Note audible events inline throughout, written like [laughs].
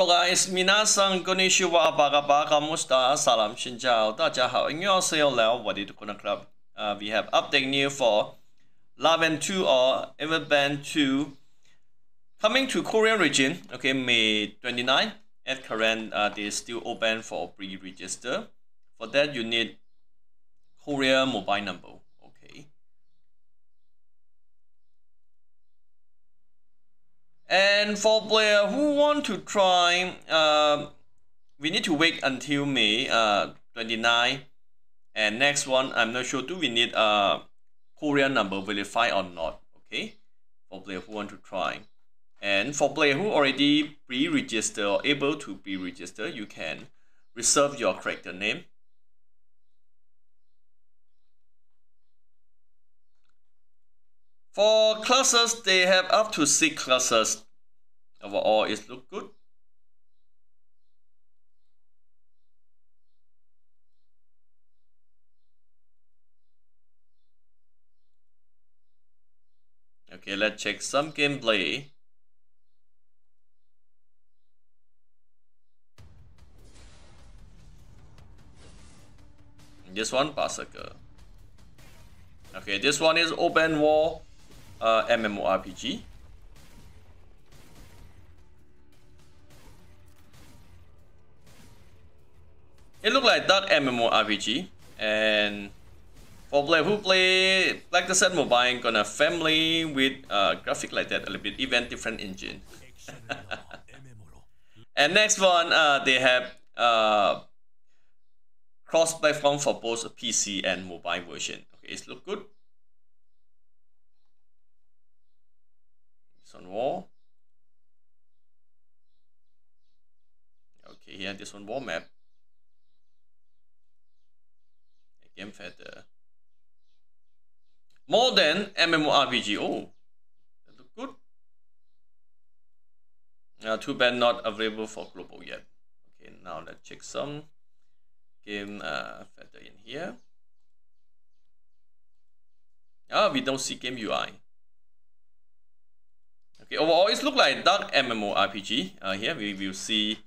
Hello guys, minasan konnichiwa, bagaba, kamusta, salam, shinjao, dajahao, annyeonghaseyo, lao, wadi to kuna club. Uh, we have update new for Raven 2 or Everband 2 coming to Korean region, okay, May 29. At current, uh, they still open for pre-register. For that, you need Korea mobile number. And for player who want to try, uh, we need to wait until May uh, 29. And next one, I'm not sure, do we need a Korean number verified or not, okay? For player who want to try. And for player who already pre-registered or able to be registered, you can reserve your character name. For classes, they have up to six classes. Overall, it look good. Okay, let's check some gameplay. This one, Berserker. Okay, this one is open world uh, MMORPG. It looked like that MMORPG and for player who play like Desert mobile gonna family with uh, graphic like that a little bit even different engine. [laughs] and next one uh, they have uh, cross-platform for both PC and mobile version. Okay, it look good. This one wall. Okay, here this one wall map. Game Feather. More than MMORPG. Oh, that look good. Uh, too bad not available for global yet. Okay, now let's check some game uh, feather in here. Ah, we don't see game UI. Okay, overall it looks like dark MMORPG. Uh, here we will see.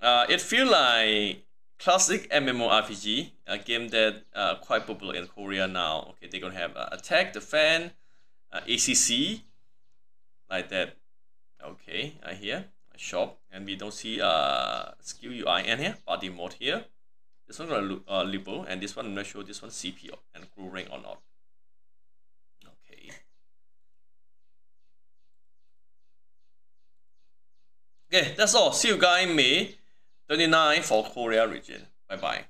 Uh, it feel like classic MMORPG, a game that uh, quite popular in Korea now. Okay, they're gonna have uh, attack, defend, uh, ACC, like that. Okay, I hear shop, and we don't see uh skill UI in here, party mode here. This one gonna look uh liberal, and this one I'm not sure this one CP and crew rank or not. Okay. Okay, that's all. See you guys May 29 for Korea region. Bye bye.